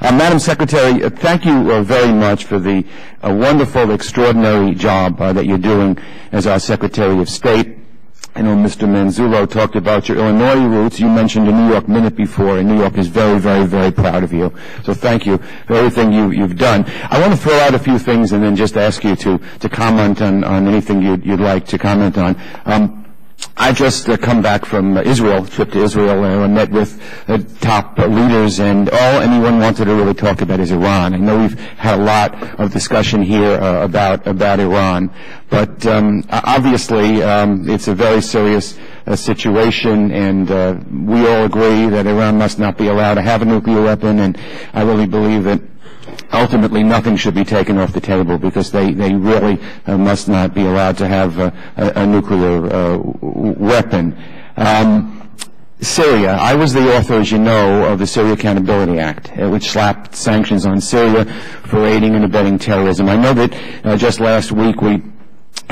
Uh, Madam Secretary, uh, thank you uh, very much for the wonderful, extraordinary job that you're doing as our Secretary of State. I know Mr. Manzullo talked about your Illinois roots. You mentioned the New York Minute before, and New York is very, very, very proud of you. So thank you for everything you, you've done. I want to throw out a few things and then just ask you to, to comment on, on anything you'd, you'd like to comment on. Um, I just uh, come back from Israel, trip to Israel, and I met with uh, top uh, leaders, and all anyone wanted to really talk about is Iran. I know we've had a lot of discussion here uh, about about Iran, but um, obviously um, it's a very serious uh, situation, and uh, we all agree that Iran must not be allowed to have a nuclear weapon, and I really believe that ultimately nothing should be taken off the table because they, they really uh, must not be allowed to have uh, a, a, nuclear uh, weapon. Um, Syria. I was the author, as you know, of the Syria Accountability Act, uh, which slapped sanctions on Syria for aiding and abetting terrorism. I know that uh, just last week we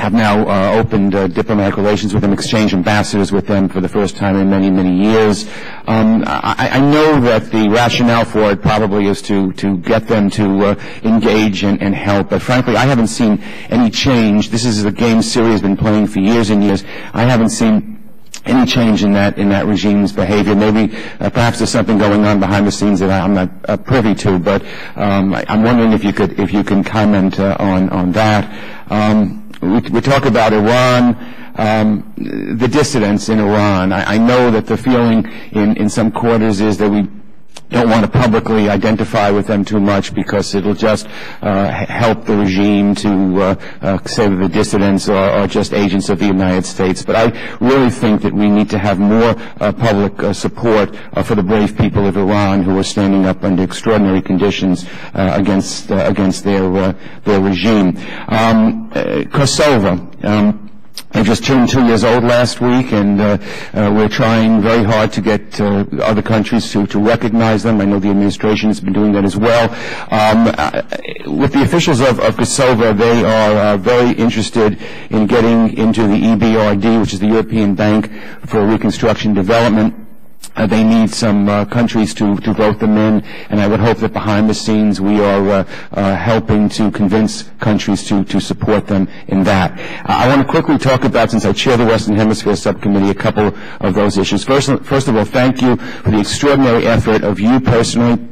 have now uh, opened uh, diplomatic relations with them, exchanged ambassadors with them for the first time in many, many years. Um, I, I, know that the rationale for it probably is to, to get them to uh, engage and, and, help, but frankly, I haven't seen any change. This is a game Syria has been playing for years and years. I haven't seen any change in that in that regime's behavior. Maybe uh, perhaps there's something going on behind the scenes that I'm not uh, privy to, but um, I, am wondering if you could if you can comment uh, on on that. Um, we, we talk about Iran, um, the dissidents in Iran. I, I know that the feeling in, in some quarters is that we don't want to publicly identify with them too much because it'll just uh, help the regime to uh, uh, say that the dissidents are, are, just agents of the United States. But I really think that we need to have more uh, public uh, support uh, for the brave people of Iran who are standing up under extraordinary conditions against against their their regime. Um, Kosovo. Um, I just turned two years old last week, and uh, uh, we're trying very hard to get uh, other countries to, to recognize them. I know the administration has been doing that as well. Um, uh, with the officials of, of Kosovo, they are uh, very interested in getting into the EBRD, which is the European Bank for Reconstruction Development. Uh, they need some uh, countries to, to vote them in, and I would hope that behind the scenes we are uh, uh helping to convince countries to, to support them in that. Uh, I want to quickly talk about, since I chair the Western Hemisphere Subcommittee, a couple of those issues. First, first of all, thank you for the extraordinary effort of you personally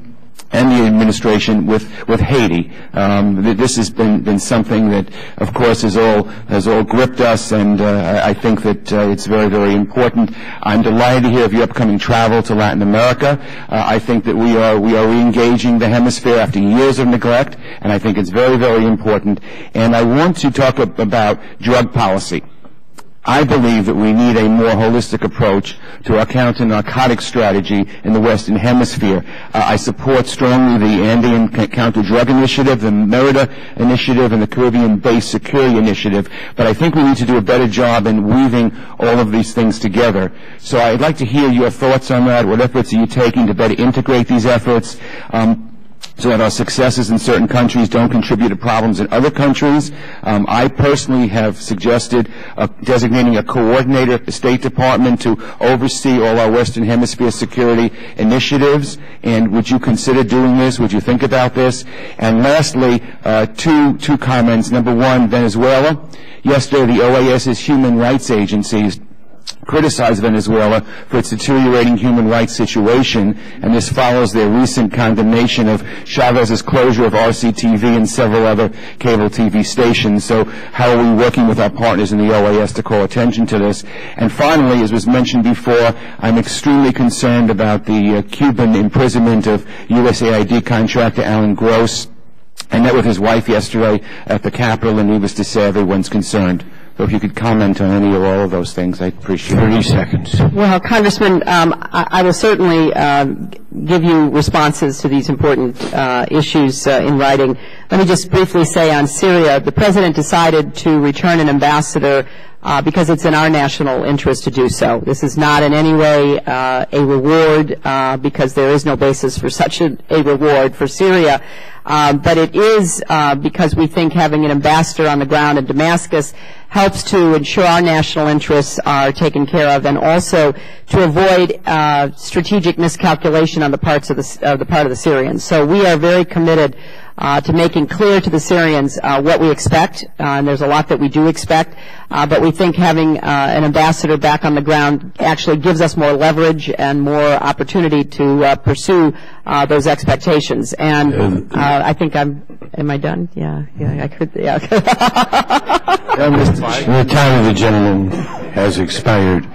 and the administration with, with Haiti. Um, this has been, been something that, of course, has all, has all gripped us, and uh, I think that uh, it's very, very important. I'm delighted to hear of your upcoming travel to Latin America. Uh, I think that we are, we are re-engaging the hemisphere after years of neglect, and I think it's very, very important. And I want to talk about drug policy. I believe that we need a more holistic approach to our counter-narcotics strategy in the Western Hemisphere. Uh, I support strongly the Andean Counter-Drug Initiative, the Merida Initiative, and the Caribbean Basin Security Initiative, but I think we need to do a better job in weaving all of these things together. So I'd like to hear your thoughts on that. What efforts are you taking to better integrate these efforts? Um, so that our successes in certain countries don't contribute to problems in other countries. Um, I personally have suggested uh, designating a coordinator at the State Department to oversee all our Western Hemisphere security initiatives. And would you consider doing this? Would you think about this? And lastly, uh, two, two comments. Number one, Venezuela. Yesterday, the OAS's human rights agencies criticized Venezuela for its deteriorating human rights situation, and this follows their recent condemnation of Chavez's closure of RCTV and several other cable TV stations. So how are we working with our partners in the OAS to call attention to this? And finally, as was mentioned before, I'm extremely concerned about the uh, Cuban imprisonment of USAID contractor Alan Gross. I met with his wife yesterday at the Capitol, and needless to say, everyone's concerned. So if you could comment on any or all of those things, I'd appreciate it. 30 seconds. Well, Congressman, um, I, I, will certainly uh, give you responses to these important uh, issues uh, in writing. Let me just briefly say on Syria, the President decided to return an ambassador uh, because it's in our national interest to do so. This is not in any way uh, a reward uh, because there is no basis for such a, a reward for Syria. Um, But it is uh, because we think having an ambassador on the ground in Damascus helps to ensure our national interests are taken care of and also to avoid uh, strategic miscalculation on the parts of the, the part of the Syrians. So we are very committed uh, to making clear to the Syrians uh, what we expect, uh, and there's a lot that we do expect, uh, but we think having uh, an ambassador back on the ground actually gives us more leverage and more opportunity to uh, pursue uh, those expectations. And uh, I think I'm, am I done? Yeah, yeah, I could, yeah. The time of the gentleman has expired.